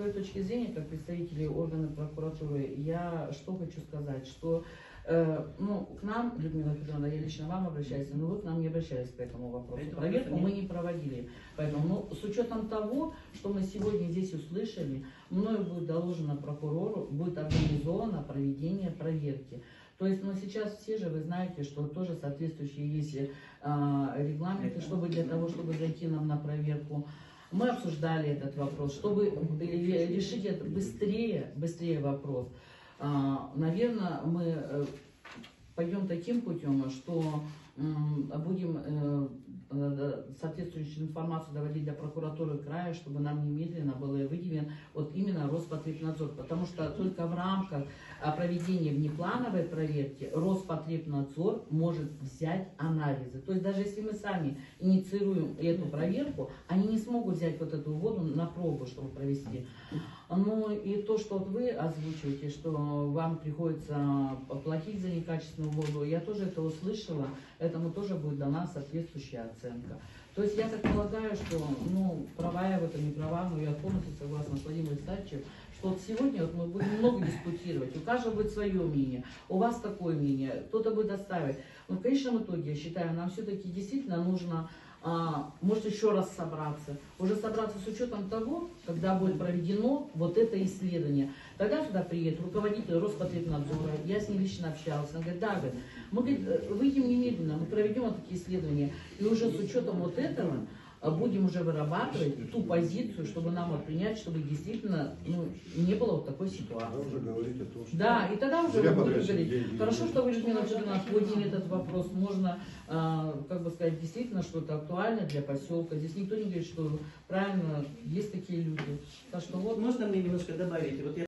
своей точки зрения, как представители органов прокуратуры, я что хочу сказать, что э, ну, к нам, Людмила Петровна, я лично вам обращаюсь, но вы к нам не обращались по этому вопросу. Поэтому Проверку мы не проводили. Поэтому, ну, с учетом того, что мы сегодня здесь услышали, мною будет доложено прокурору, будет организовано проведение проверки. То есть, ну, сейчас все же вы знаете, что тоже соответствующие есть э, регламенты, чтобы для того, чтобы зайти нам на проверку. Мы обсуждали этот вопрос, чтобы решить это быстрее, быстрее вопрос. А, Наверное, мы э, пойдем таким путем, что будем э, э, соответствующую информацию доводить до прокуратуры края, чтобы нам немедленно был выделен вот именно Роспотребнадзор, потому что только в рамках а, проведения внеплановой проверки Роспотребнадзор может взять анализы. То есть даже если мы сами инициируем эту проверку, они не смогут взять вот эту воду на пробу, чтобы провести. Ну и то, что вот вы озвучиваете, что вам приходится платить за некачественную воду, я тоже это услышала, этому тоже будет дана соответствующая оценка. То есть я так полагаю, что, ну, права я в этом не права, но я полностью согласна с Владимиром Александровичем, что вот сегодня вот мы будем много дискутировать, у каждого будет свое мнение, у вас такое мнение, кто-то будет оставить. Но в конечном итоге, я считаю, нам все-таки действительно нужно, а, может, еще раз собраться, уже собраться с учетом того, когда будет проведено вот это исследование. Тогда сюда приедет руководитель Роспотребнадзора, я с ней лично общалась, она говорит, да, говорит, мы говорит, э, выйдем немедленно, мы проведем вот такие исследования, и уже с учетом вот этого будем уже вырабатывать ту позицию, чтобы нам вот принять, чтобы действительно ну, не было вот такой ситуации. Вы уже говорите о том, что... Да, и тогда уже Зря вы будете потрачены говорить. деньги. Хорошо, что вы, Людмила Федоровна, подняли этот вопрос. Можно, а, как бы сказать, действительно что-то актуальное для поселка. Здесь никто не говорит, что правильно, есть такие люди. Так что вот, Можно мне немножко добавить? Вот я